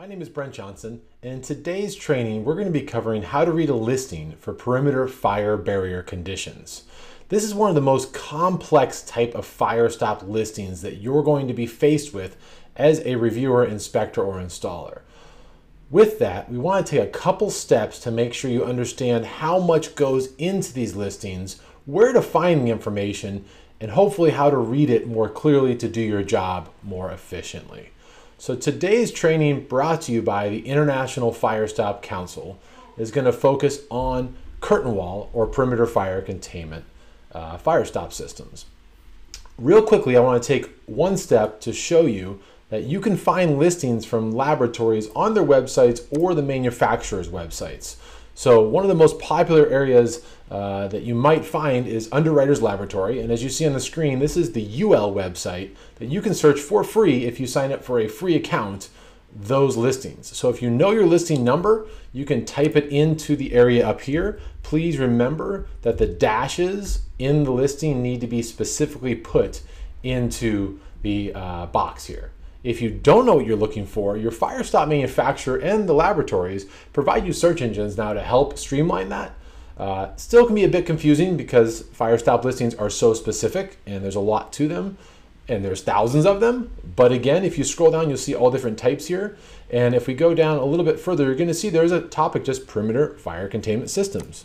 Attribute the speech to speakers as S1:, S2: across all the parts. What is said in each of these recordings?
S1: My name is Brent Johnson, and in today's training, we're going to be covering how to read a listing for perimeter fire barrier conditions. This is one of the most complex type of fire stop listings that you're going to be faced with as a reviewer, inspector, or installer. With that, we want to take a couple steps to make sure you understand how much goes into these listings, where to find the information, and hopefully how to read it more clearly to do your job more efficiently. So today's training brought to you by the International Firestop Council is going to focus on curtain wall or perimeter fire containment uh, fire stop systems. Real quickly, I want to take one step to show you that you can find listings from laboratories on their websites or the manufacturer's websites. So one of the most popular areas uh, that you might find is Underwriters Laboratory. And as you see on the screen, this is the UL website that you can search for free if you sign up for a free account those listings. So if you know your listing number, you can type it into the area up here. Please remember that the dashes in the listing need to be specifically put into the uh, box here. If you don't know what you're looking for, your Firestop manufacturer and the laboratories provide you search engines now to help streamline that. Uh, still can be a bit confusing because Firestop listings are so specific and there's a lot to them and there's thousands of them. But again, if you scroll down, you'll see all different types here. And if we go down a little bit further, you're gonna see there's a topic just perimeter fire containment systems.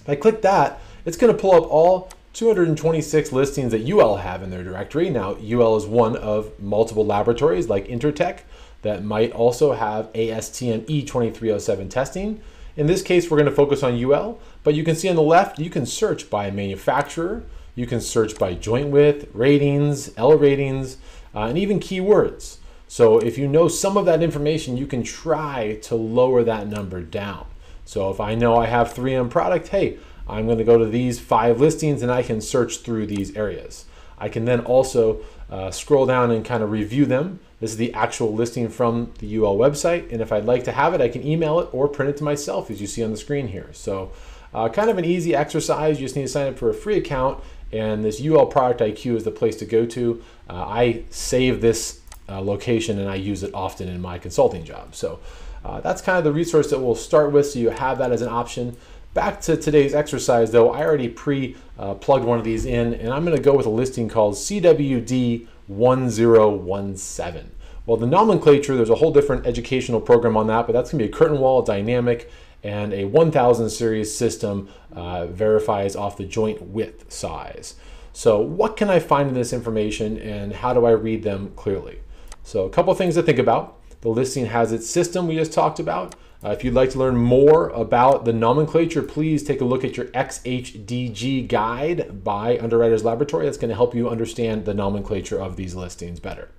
S1: If I click that, it's gonna pull up all 226 listings that UL have in their directory. Now, UL is one of multiple laboratories like Intertek that might also have ASTM E2307 testing. In this case, we're going to focus on UL, but you can see on the left, you can search by manufacturer, you can search by joint width, ratings, L ratings, uh, and even keywords. So if you know some of that information, you can try to lower that number down. So if I know I have 3M product, hey, I'm going to go to these five listings and I can search through these areas. I can then also uh, scroll down and kind of review them. This is the actual listing from the UL website. And if I'd like to have it, I can email it or print it to myself as you see on the screen here. So uh, kind of an easy exercise. You just need to sign up for a free account and this UL Product IQ is the place to go to. Uh, I save this uh, location and I use it often in my consulting job. So uh, that's kind of the resource that we'll start with so you have that as an option. Back to today's exercise though, I already pre-plugged one of these in and I'm gonna go with a listing called CWD 1017. Well, the nomenclature, there's a whole different educational program on that, but that's gonna be a curtain wall dynamic and a 1000 series system uh, verifies off the joint width size. So what can I find in this information and how do I read them clearly? So a couple things to think about. The listing has its system we just talked about. Uh, if you'd like to learn more about the nomenclature, please take a look at your XHDG guide by Underwriters Laboratory. That's going to help you understand the nomenclature of these listings better.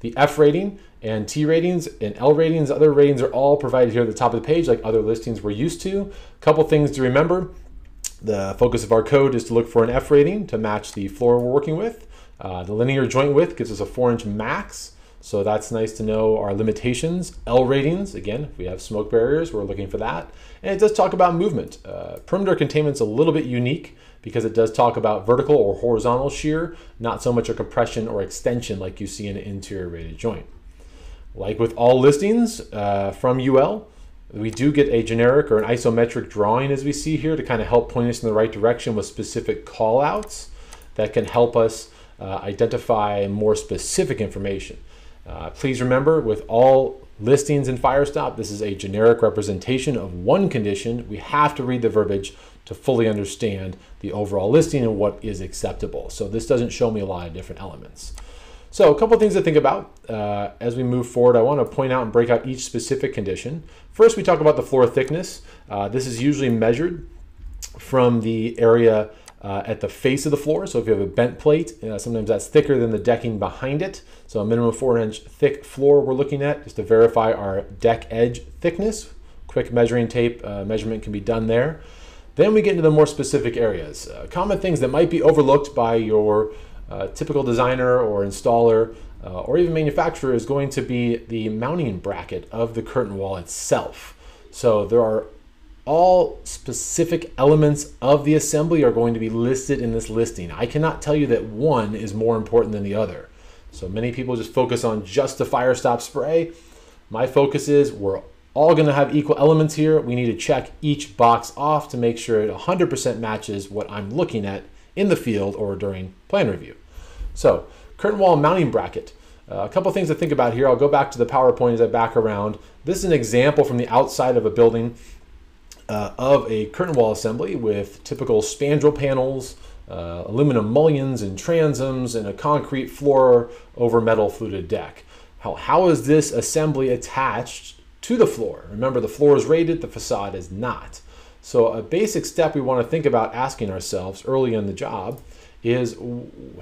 S1: The F rating and T ratings and L ratings, other ratings are all provided here at the top of the page like other listings we're used to. A couple things to remember. The focus of our code is to look for an F rating to match the floor we're working with. Uh, the linear joint width gives us a 4 inch max. So that's nice to know our limitations. L ratings, again, if we have smoke barriers, we're looking for that. And it does talk about movement. Uh, perimeter containment's a little bit unique because it does talk about vertical or horizontal shear, not so much a compression or extension like you see in an interior rated joint. Like with all listings uh, from UL, we do get a generic or an isometric drawing as we see here to kind of help point us in the right direction with specific callouts that can help us uh, identify more specific information. Uh, please remember, with all listings in Firestop, this is a generic representation of one condition. We have to read the verbiage to fully understand the overall listing and what is acceptable. So this doesn't show me a lot of different elements. So a couple things to think about uh, as we move forward. I want to point out and break out each specific condition. First, we talk about the floor thickness. Uh, this is usually measured from the area uh, at the face of the floor. So if you have a bent plate, uh, sometimes that's thicker than the decking behind it. So a minimum four inch thick floor we're looking at just to verify our deck edge thickness. Quick measuring tape uh, measurement can be done there. Then we get into the more specific areas. Uh, common things that might be overlooked by your uh, typical designer or installer uh, or even manufacturer is going to be the mounting bracket of the curtain wall itself. So there are all specific elements of the assembly are going to be listed in this listing. I cannot tell you that one is more important than the other. So many people just focus on just the fire stop spray. My focus is we're all going to have equal elements here. We need to check each box off to make sure it 100% matches what I'm looking at in the field or during plan review. So curtain wall mounting bracket. Uh, a couple things to think about here. I'll go back to the PowerPoint as I back around. This is an example from the outside of a building uh, of a curtain wall assembly with typical spandrel panels, uh, aluminum mullions and transoms, and a concrete floor over metal fluted deck. How, how is this assembly attached to the floor? Remember, the floor is rated, the facade is not. So a basic step we want to think about asking ourselves early in the job is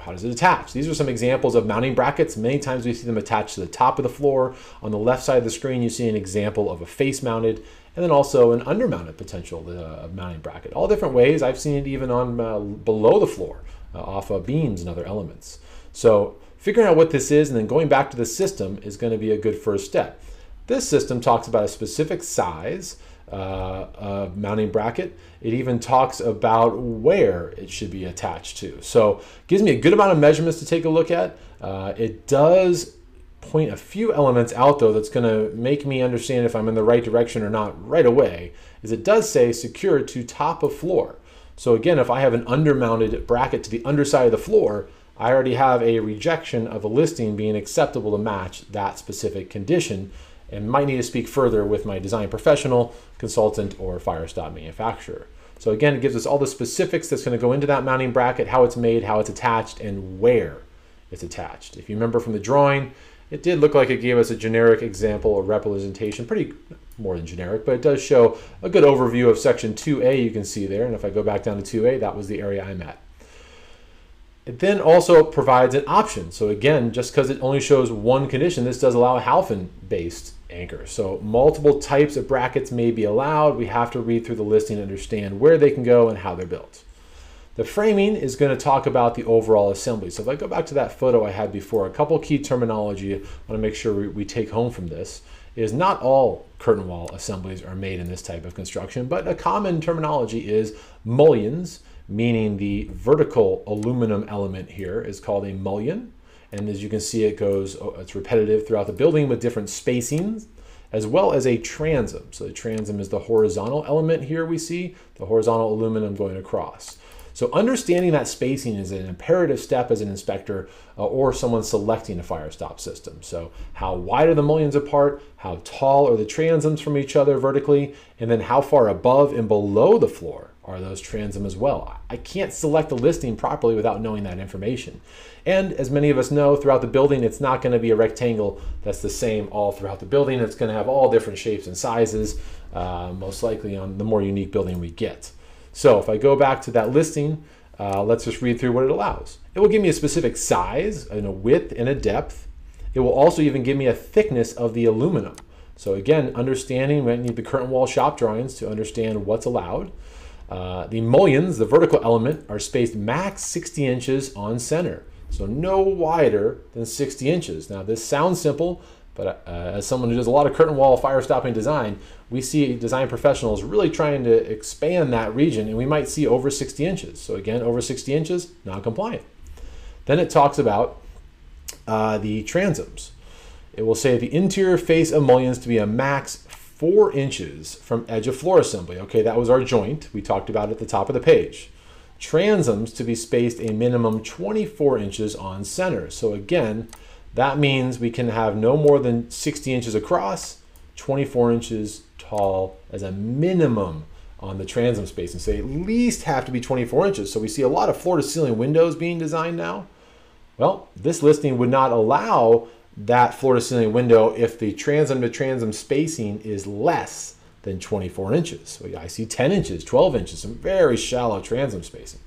S1: how does it attach? These are some examples of mounting brackets. Many times we see them attached to the top of the floor. On the left side of the screen, you see an example of a face mounted and then also an undermounted potential uh, mounting bracket. All different ways. I've seen it even on uh, below the floor, uh, off of beams and other elements. So figuring out what this is and then going back to the system is going to be a good first step. This system talks about a specific size uh, mounting bracket. It even talks about where it should be attached to. So gives me a good amount of measurements to take a look at. Uh, it does point a few elements out though that's going to make me understand if I'm in the right direction or not right away is it does say secure to top of floor. So again, if I have an undermounted bracket to the underside of the floor, I already have a rejection of a listing being acceptable to match that specific condition and might need to speak further with my design professional, consultant, or fire stop manufacturer. So again, it gives us all the specifics that's going to go into that mounting bracket, how it's made, how it's attached, and where it's attached. If you remember from the drawing, it did look like it gave us a generic example or representation, pretty more than generic, but it does show a good overview of section 2A you can see there. And if I go back down to 2A, that was the area I'm at. It then also provides an option. So again, just because it only shows one condition, this does allow a Halfen-based anchor. So multiple types of brackets may be allowed. We have to read through the listing and understand where they can go and how they're built. The framing is going to talk about the overall assembly. So if I go back to that photo I had before, a couple key terminology I want to make sure we, we take home from this is not all curtain wall assemblies are made in this type of construction, but a common terminology is mullions, meaning the vertical aluminum element here is called a mullion. And as you can see, it goes, oh, it's repetitive throughout the building with different spacings, as well as a transom. So the transom is the horizontal element here we see, the horizontal aluminum going across. So understanding that spacing is an imperative step as an inspector uh, or someone selecting a fire stop system. So how wide are the mullions apart? How tall are the transoms from each other vertically? And then how far above and below the floor are those transom as well. I can't select a listing properly without knowing that information. And as many of us know, throughout the building, it's not going to be a rectangle that's the same all throughout the building. It's going to have all different shapes and sizes, uh, most likely on the more unique building we get. So if I go back to that listing, uh, let's just read through what it allows. It will give me a specific size and a width and a depth. It will also even give me a thickness of the aluminum. So again, understanding, we need the curtain wall shop drawings to understand what's allowed. Uh, the mullions, the vertical element, are spaced max 60 inches on center, so no wider than 60 inches. Now this sounds simple, but uh, as someone who does a lot of curtain wall fire stopping design, we see design professionals really trying to expand that region, and we might see over 60 inches. So again, over 60 inches, non-compliant. Then it talks about uh, the transoms. It will say the interior face mullions to be a max four inches from edge of floor assembly. Okay, that was our joint we talked about at the top of the page. Transoms to be spaced a minimum 24 inches on center. So again, that means we can have no more than 60 inches across, 24 inches tall as a minimum on the transom space and say at least have to be 24 inches. So we see a lot of floor to ceiling windows being designed now. Well, this listing would not allow that floor to ceiling window if the transom to transom spacing is less than 24 inches. So I see 10 inches, 12 inches, some very shallow transom spacing.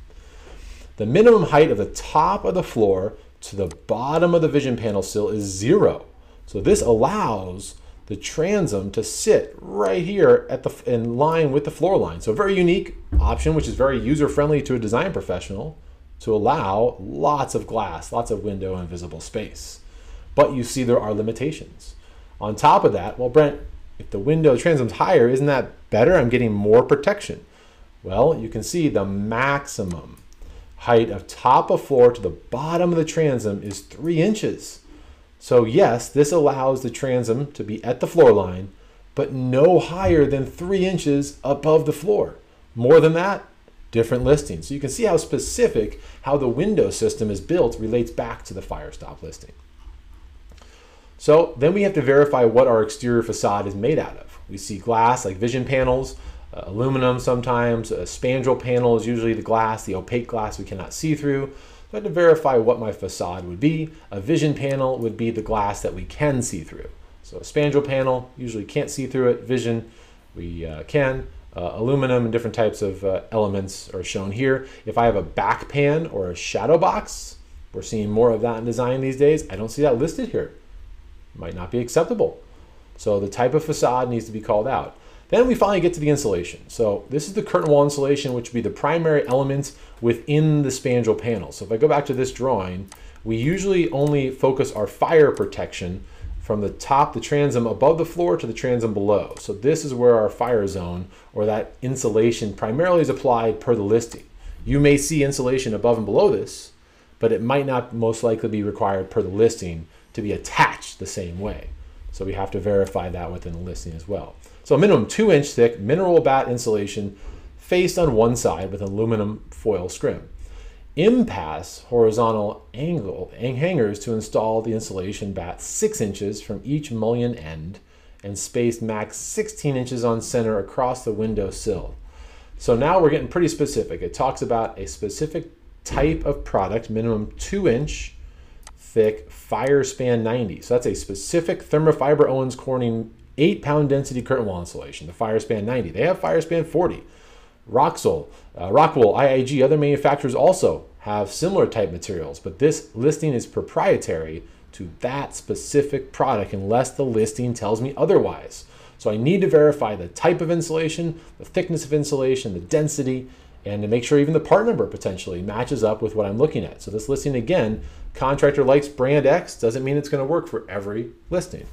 S1: The minimum height of the top of the floor to the bottom of the vision panel sill is zero. So this allows the transom to sit right here at the in line with the floor line. So a very unique option, which is very user friendly to a design professional to allow lots of glass, lots of window and visible space but you see there are limitations. On top of that, well, Brent, if the window transom's higher, isn't that better? I'm getting more protection. Well, you can see the maximum height of top of floor to the bottom of the transom is three inches. So yes, this allows the transom to be at the floor line, but no higher than three inches above the floor. More than that, different listing. So you can see how specific how the window system is built relates back to the Firestop listing. So then we have to verify what our exterior facade is made out of. We see glass like vision panels, uh, aluminum sometimes, a spandrel panel is usually the glass, the opaque glass we cannot see through. So I had to verify what my facade would be. A vision panel would be the glass that we can see through. So a spandrel panel, usually can't see through it. Vision, we uh, can. Uh, aluminum and different types of uh, elements are shown here. If I have a back pan or a shadow box, we're seeing more of that in design these days. I don't see that listed here. Might not be acceptable. So the type of facade needs to be called out. Then we finally get to the insulation. So this is the curtain wall insulation, which would be the primary element within the spandrel panel. So if I go back to this drawing, we usually only focus our fire protection from the top, the transom above the floor to the transom below. So this is where our fire zone or that insulation primarily is applied per the listing. You may see insulation above and below this, but it might not most likely be required per the listing to be attached the same way. So we have to verify that within the listing as well. So minimum two inch thick mineral batt insulation faced on one side with aluminum foil scrim. Impasse horizontal angle hangers to install the insulation batt six inches from each mullion end and spaced max 16 inches on center across the window sill. So now we're getting pretty specific. It talks about a specific type of product, minimum two inch thick Firespan 90. So that's a specific Thermafiber Owens Corning 8 pound density curtain wall insulation, the Firespan 90. They have Firespan 40. Roxul, uh, Rockwool, IIG, other manufacturers also have similar type materials, but this listing is proprietary to that specific product unless the listing tells me otherwise. So I need to verify the type of insulation, the thickness of insulation, the density, and to make sure even the part number potentially matches up with what I'm looking at. So this listing again, contractor likes brand X doesn't mean it's going to work for every listing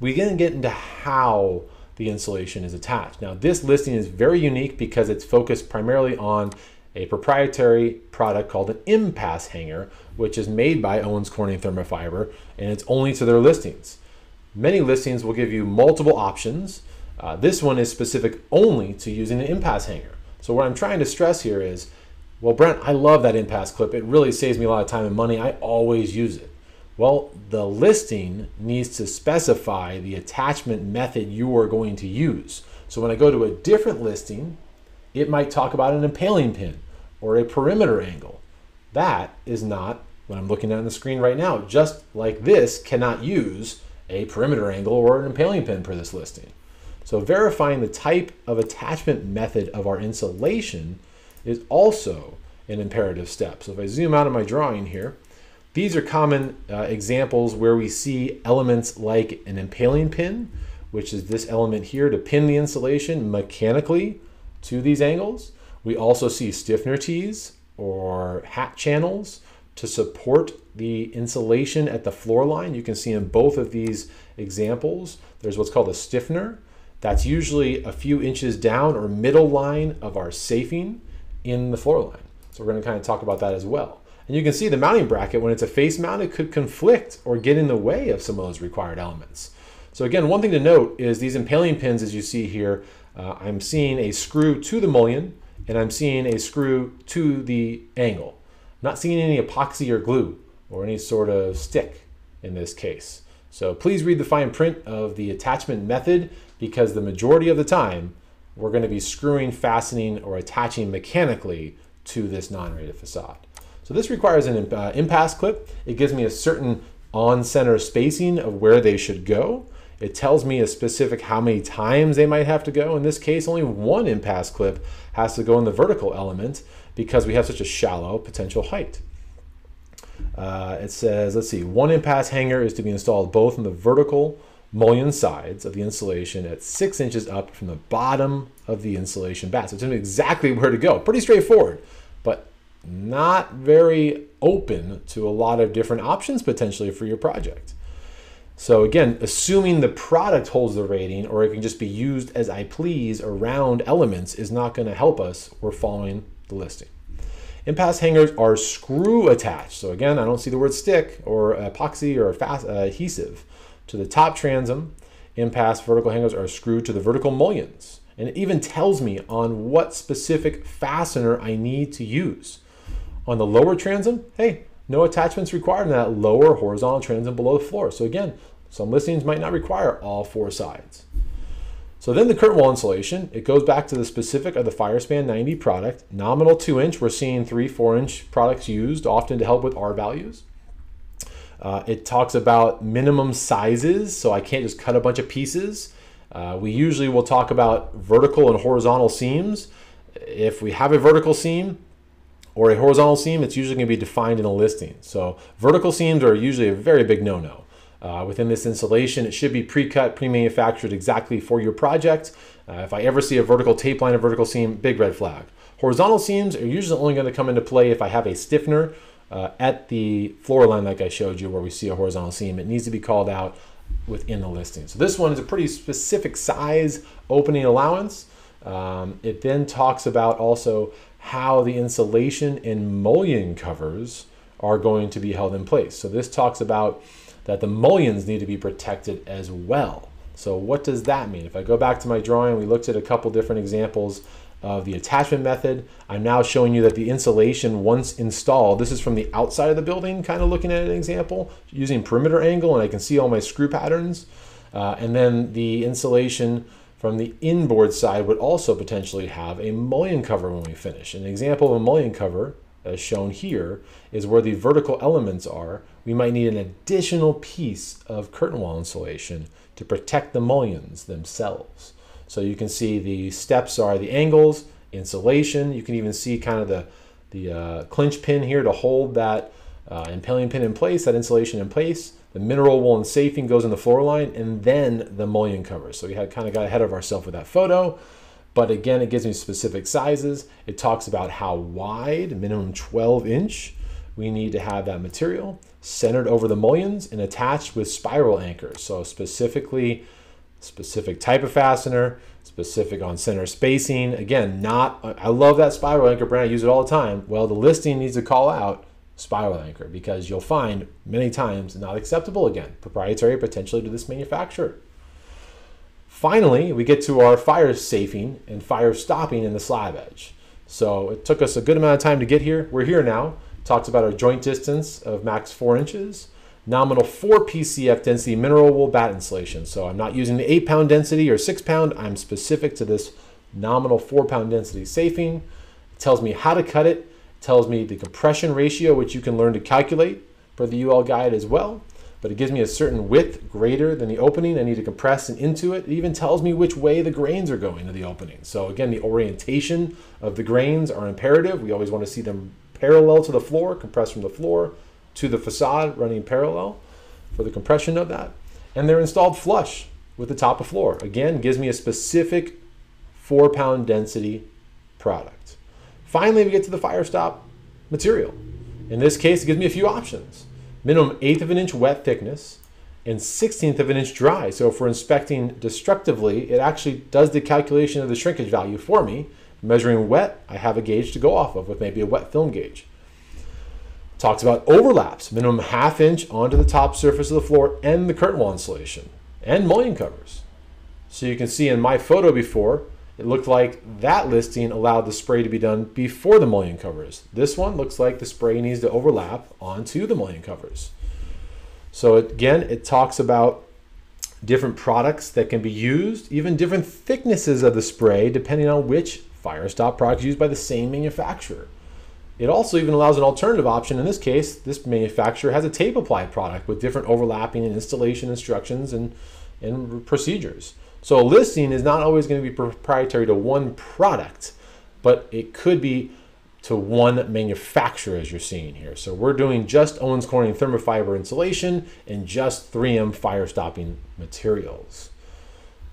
S1: we can get into how the insulation is attached. Now, this listing is very unique because it's focused primarily on a proprietary product called an impasse hanger, which is made by Owens Corning Thermafiber, and it's only to their listings. Many listings will give you multiple options. Uh, this one is specific only to using an impasse hanger. So what I'm trying to stress here is, well, Brent, I love that impasse clip. It really saves me a lot of time and money. I always use it. Well, the listing needs to specify the attachment method you are going to use. So when I go to a different listing, it might talk about an impaling pin or a perimeter angle. That is not what I'm looking at on the screen right now. Just like this cannot use a perimeter angle or an impaling pin for this listing. So verifying the type of attachment method of our insulation is also an imperative step. So if I zoom out of my drawing here, these are common uh, examples where we see elements like an impaling pin, which is this element here to pin the insulation mechanically to these angles. We also see stiffener tees or hat channels to support the insulation at the floor line. You can see in both of these examples, there's what's called a stiffener. That's usually a few inches down or middle line of our safing in the floor line. So we're gonna kind of talk about that as well. And you can see the mounting bracket, when it's a face mount, it could conflict or get in the way of some of those required elements. So again, one thing to note is these impaling pins, as you see here, uh, I'm seeing a screw to the mullion and I'm seeing a screw to the angle. I'm not seeing any epoxy or glue or any sort of stick in this case. So please read the fine print of the attachment method because the majority of the time we're going to be screwing, fastening, or attaching mechanically to this non-rated facade. So this requires an uh, impasse clip. It gives me a certain on-center spacing of where they should go. It tells me a specific how many times they might have to go. In this case, only one impasse clip has to go in the vertical element because we have such a shallow potential height. Uh, it says, let's see, one impasse hanger is to be installed both in the vertical mullion sides of the insulation at six inches up from the bottom of the insulation batt. So it's exactly where to go. Pretty straightforward, but not very open to a lot of different options potentially for your project. So again, assuming the product holds the rating or it can just be used as I please around elements is not going to help us. We're following the listing. Impasse hangers are screw attached. So again, I don't see the word stick or epoxy or fast, uh, adhesive. To the top transom, impasse vertical hangers are screwed to the vertical mullions. And it even tells me on what specific fastener I need to use. On the lower transom, hey, no attachments required in that lower horizontal transom below the floor. So again, some listings might not require all four sides. So then the curtain wall insulation, it goes back to the specific of the FireSpan 90 product. Nominal 2 inch, we're seeing 3, 4 inch products used often to help with R values. Uh, it talks about minimum sizes, so I can't just cut a bunch of pieces. Uh, we usually will talk about vertical and horizontal seams. If we have a vertical seam or a horizontal seam, it's usually going to be defined in a listing. So vertical seams are usually a very big no-no. Uh, within this insulation, it should be pre-cut, pre-manufactured exactly for your project. Uh, if I ever see a vertical tape line or vertical seam, big red flag. Horizontal seams are usually only going to come into play if I have a stiffener uh, at the floor line like I showed you where we see a horizontal seam. It needs to be called out within the listing. So this one is a pretty specific size opening allowance. Um, it then talks about also how the insulation and mullion covers are going to be held in place. So this talks about that the mullions need to be protected as well. So what does that mean? If I go back to my drawing, we looked at a couple different examples of the attachment method. I'm now showing you that the insulation once installed, this is from the outside of the building, kind of looking at an example, using perimeter angle, and I can see all my screw patterns. Uh, and then the insulation from the inboard side would also potentially have a mullion cover when we finish. An example of a mullion cover, as shown here, is where the vertical elements are. We might need an additional piece of curtain wall insulation to protect the mullions themselves. So you can see the steps are the angles, insulation. You can even see kind of the, the uh, clinch pin here to hold that uh, impaling pin in place, that insulation in place. The mineral wool and safing goes in the floor line, and then the mullion covers. So we had kind of got ahead of ourselves with that photo. But again, it gives me specific sizes. It talks about how wide, minimum 12 inch, we need to have that material centered over the mullions and attached with spiral anchors. So specifically specific type of fastener, specific on center spacing. Again, not, I love that spiral anchor brand, I use it all the time. Well, the listing needs to call out spiral anchor because you'll find many times not acceptable again, proprietary potentially to this manufacturer. Finally, we get to our fire safing and fire stopping in the slab edge. So it took us a good amount of time to get here. We're here now. Talks about our joint distance of max four inches nominal 4 PCF density mineral wool batt insulation. So I'm not using the 8 pound density or 6 pound. I'm specific to this nominal 4 pound density safing. It tells me how to cut it. it. tells me the compression ratio, which you can learn to calculate for the UL guide as well. But it gives me a certain width greater than the opening. I need to compress and into it. It even tells me which way the grains are going to the opening. So again, the orientation of the grains are imperative. We always want to see them parallel to the floor, compressed from the floor to the facade running parallel for the compression of that. And they're installed flush with the top of floor. Again, gives me a specific four pound density product. Finally, we get to the fire stop material. In this case, it gives me a few options. Minimum eighth of an inch wet thickness and 16th of an inch dry. So if we're inspecting destructively, it actually does the calculation of the shrinkage value for me. Measuring wet, I have a gauge to go off of with maybe a wet film gauge. Talks about overlaps, minimum half inch onto the top surface of the floor and the curtain wall insulation and mullion covers. So you can see in my photo before, it looked like that listing allowed the spray to be done before the mullion covers. This one looks like the spray needs to overlap onto the mullion covers. So again, it talks about different products that can be used, even different thicknesses of the spray depending on which fire stop product is used by the same manufacturer. It also even allows an alternative option. In this case, this manufacturer has a tape applied product with different overlapping and installation instructions and, and procedures. So listing is not always going to be proprietary to one product, but it could be to one manufacturer as you're seeing here. So we're doing just Owens Corning Thermafiber insulation and just 3M fire stopping materials.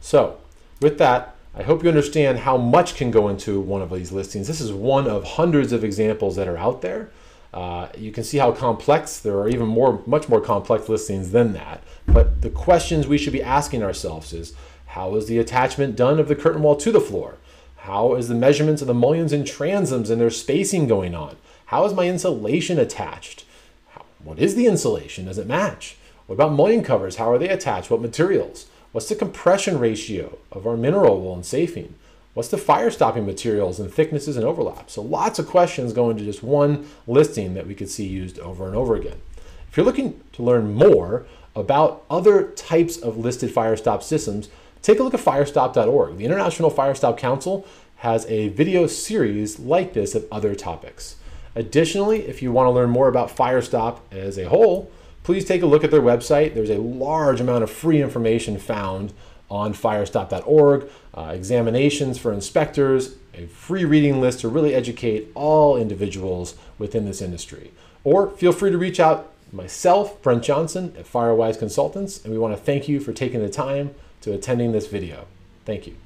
S1: So with that, I hope you understand how much can go into one of these listings. This is one of hundreds of examples that are out there. Uh, you can see how complex, there are even more, much more complex listings than that. But the questions we should be asking ourselves is, how is the attachment done of the curtain wall to the floor? How is the measurements of the mullions and transoms and their spacing going on? How is my insulation attached? How, what is the insulation? Does it match? What about mullion covers? How are they attached? What materials? What's the compression ratio of our mineral wool and safing? What's the fire stopping materials and thicknesses and overlaps? So lots of questions go into just one listing that we could see used over and over again. If you're looking to learn more about other types of listed fire stop systems, take a look at firestop.org. The International Firestop Council has a video series like this of other topics. Additionally, if you want to learn more about Firestop as a whole, please take a look at their website. There's a large amount of free information found on firestop.org, uh, examinations for inspectors, a free reading list to really educate all individuals within this industry. Or feel free to reach out myself, Brent Johnson at Firewise Consultants, and we want to thank you for taking the time to attending this video. Thank you.